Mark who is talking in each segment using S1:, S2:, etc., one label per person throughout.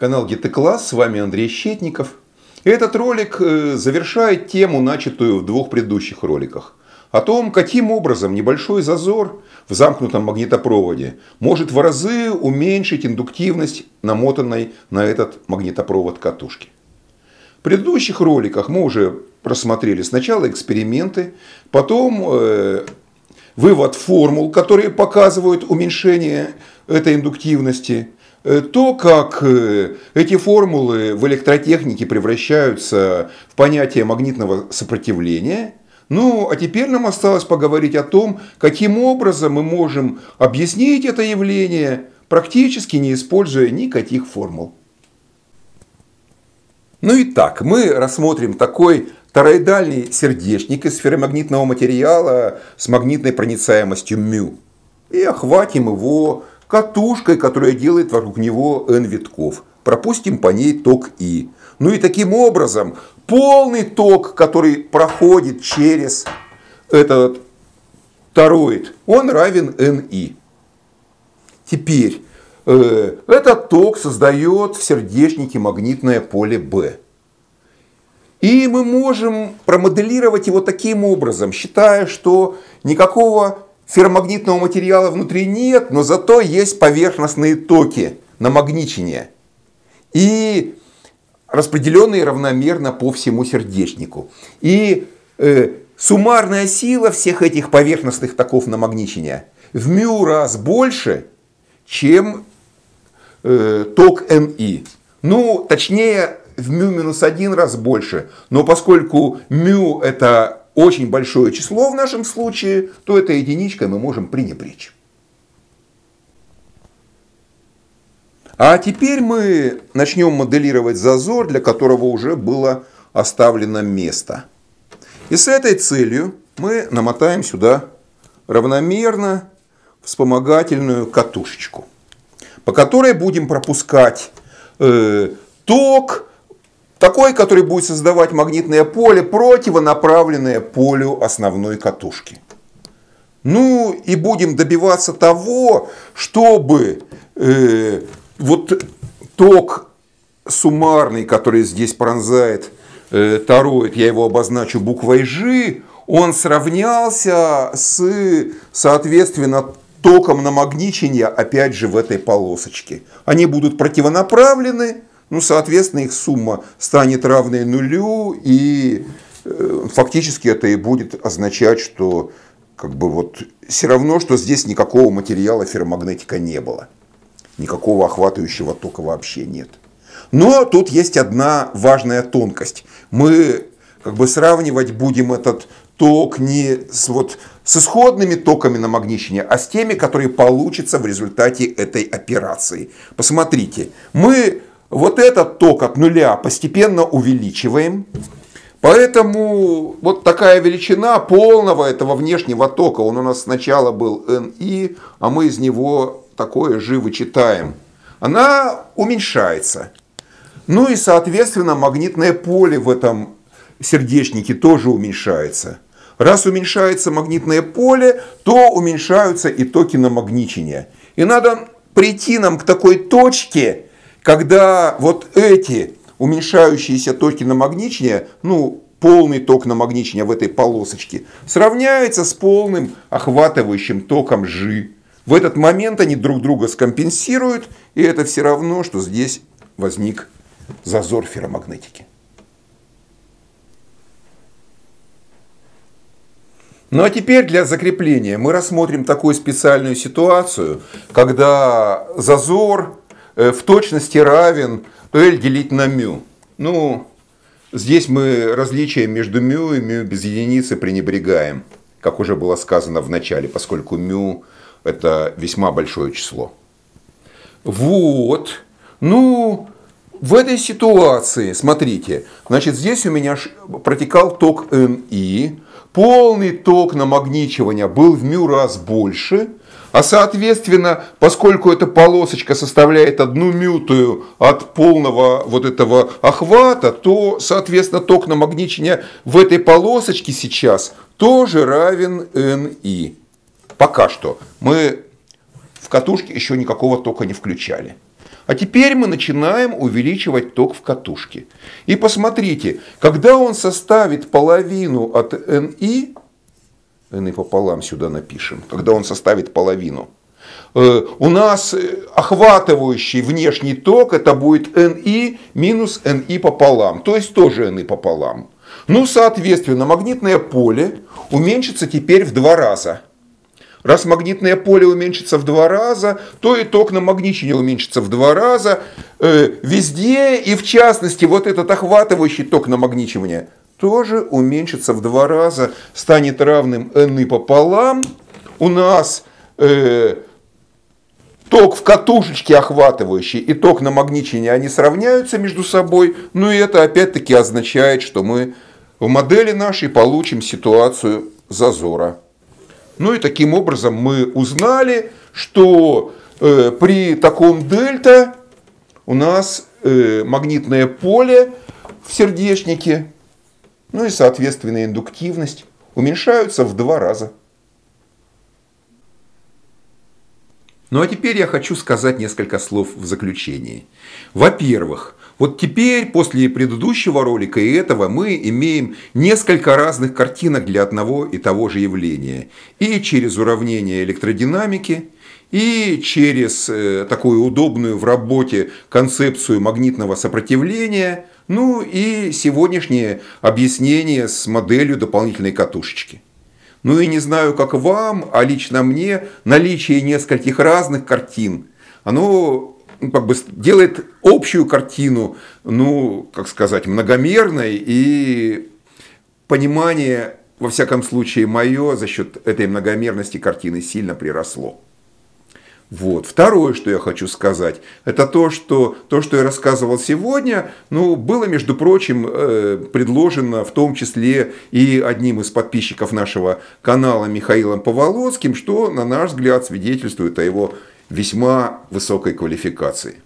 S1: Канал ГТ-класс, с вами Андрей Щетников. Этот ролик э, завершает тему, начатую в двух предыдущих роликах. О том, каким образом небольшой зазор в замкнутом магнитопроводе может в разы уменьшить индуктивность намотанной на этот магнитопровод катушки. В предыдущих роликах мы уже просмотрели сначала эксперименты, потом э, вывод формул, которые показывают уменьшение этой индуктивности – то, как э, эти формулы в электротехнике превращаются в понятие магнитного сопротивления. Ну, а теперь нам осталось поговорить о том, каким образом мы можем объяснить это явление, практически не используя никаких формул. Ну и так, мы рассмотрим такой тороидальный сердечник из ферромагнитного материала с магнитной проницаемостью μ. И охватим его катушкой, которая делает вокруг него n витков. Пропустим по ней ток И. Ну и таким образом полный ток, который проходит через этот тороид, он равен NI. Теперь э, этот ток создает в сердечнике магнитное поле B. И мы можем промоделировать его таким образом, считая, что никакого ферромагнитного материала внутри нет, но зато есть поверхностные токи намагничения. И распределенные равномерно по всему сердечнику. И э, суммарная сила всех этих поверхностных токов намагничения в мю раз больше, чем э, ток МИ. Ну, точнее, в мю минус один раз больше. Но поскольку мю это очень большое число в нашем случае, то этой единичкой мы можем пренебречь. А теперь мы начнем моделировать зазор, для которого уже было оставлено место. И с этой целью мы намотаем сюда равномерно вспомогательную катушечку, по которой будем пропускать э, ток, такой, который будет создавать магнитное поле, противонаправленное полю основной катушки. Ну и будем добиваться того, чтобы э, вот ток суммарный, который здесь пронзает э, тороид, я его обозначу буквой G, он сравнялся с, соответственно, током намагничения, опять же, в этой полосочке. Они будут противонаправлены, ну, соответственно, их сумма станет равной нулю, и э, фактически это и будет означать, что как бы вот все равно, что здесь никакого материала ферромагнетика не было. Никакого охватывающего тока вообще нет. Но тут есть одна важная тонкость. Мы как бы сравнивать будем этот ток не с, вот, с исходными токами намагничения, а с теми, которые получатся в результате этой операции. Посмотрите, мы вот этот ток от нуля постепенно увеличиваем. Поэтому вот такая величина полного этого внешнего тока, он у нас сначала был NI, а мы из него такое же вычитаем, она уменьшается. Ну и, соответственно, магнитное поле в этом сердечнике тоже уменьшается. Раз уменьшается магнитное поле, то уменьшаются и токи намагничения. И надо прийти нам к такой точке, когда вот эти уменьшающиеся токи намагничения, ну, полный ток намагничения в этой полосочке, сравняется с полным охватывающим током G. В этот момент они друг друга скомпенсируют, и это все равно, что здесь возник зазор ферромагнетики. Ну а теперь для закрепления мы рассмотрим такую специальную ситуацию, когда зазор в точности равен L делить на μ. Ну, здесь мы различия между μ и μ без единицы пренебрегаем, как уже было сказано в начале, поскольку μ это весьма большое число. Вот. Ну, в этой ситуации, смотрите, значит, здесь у меня протекал ток НИ, полный ток намагничивания был в μ раз больше – а соответственно, поскольку эта полосочка составляет одну мютую от полного вот этого охвата, то, соответственно, ток намагничения в этой полосочке сейчас тоже равен NI. Пока что. Мы в катушке еще никакого тока не включали. А теперь мы начинаем увеличивать ток в катушке. И посмотрите, когда он составит половину от NI, NI пополам сюда напишем, когда он составит половину, э, у нас э, охватывающий внешний ток это будет NI минус NI пополам, то есть тоже NI пополам. Ну, соответственно, магнитное поле уменьшится теперь в два раза. Раз магнитное поле уменьшится в два раза, то и ток на магничине уменьшится в два раза. Э, везде, и в частности, вот этот охватывающий ток на магничивание тоже уменьшится в два раза, станет равным n пополам. У нас э, ток в катушечке охватывающий и ток на магничине, они сравняются между собой. Ну и это опять-таки означает, что мы в модели нашей получим ситуацию зазора. Ну и таким образом мы узнали, что э, при таком дельта у нас э, магнитное поле в сердечнике, ну и соответственно индуктивность уменьшаются в два раза. Ну а теперь я хочу сказать несколько слов в заключении. Во-первых, вот теперь, после предыдущего ролика и этого, мы имеем несколько разных картинок для одного и того же явления. И через уравнение электродинамики, и через э, такую удобную в работе концепцию магнитного сопротивления, ну и сегодняшнее объяснение с моделью дополнительной катушечки. Ну и не знаю, как вам, а лично мне наличие нескольких разных картин, оно ну, как бы делает общую картину, ну, как сказать, многомерной, и понимание, во всяком случае, мое за счет этой многомерности картины сильно приросло. Вот. Второе, что я хочу сказать, это то, что то, что я рассказывал сегодня, ну, было, между прочим, э, предложено в том числе и одним из подписчиков нашего канала Михаилом Поволоцким, что, на наш взгляд, свидетельствует о его весьма высокой квалификации.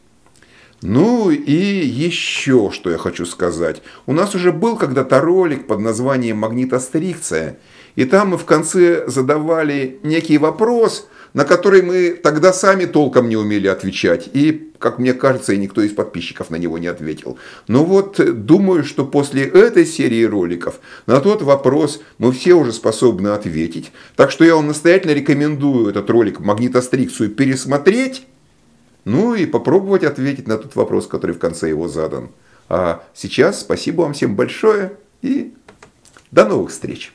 S1: Ну и еще, что я хочу сказать. У нас уже был когда-то ролик под названием «Магнитострикция», и там мы в конце задавали некий вопрос – на который мы тогда сами толком не умели отвечать. И, как мне кажется, и никто из подписчиков на него не ответил. Но вот думаю, что после этой серии роликов на тот вопрос мы все уже способны ответить. Так что я вам настоятельно рекомендую этот ролик магнитострикцию пересмотреть. Ну и попробовать ответить на тот вопрос, который в конце его задан. А сейчас спасибо вам всем большое и до новых встреч.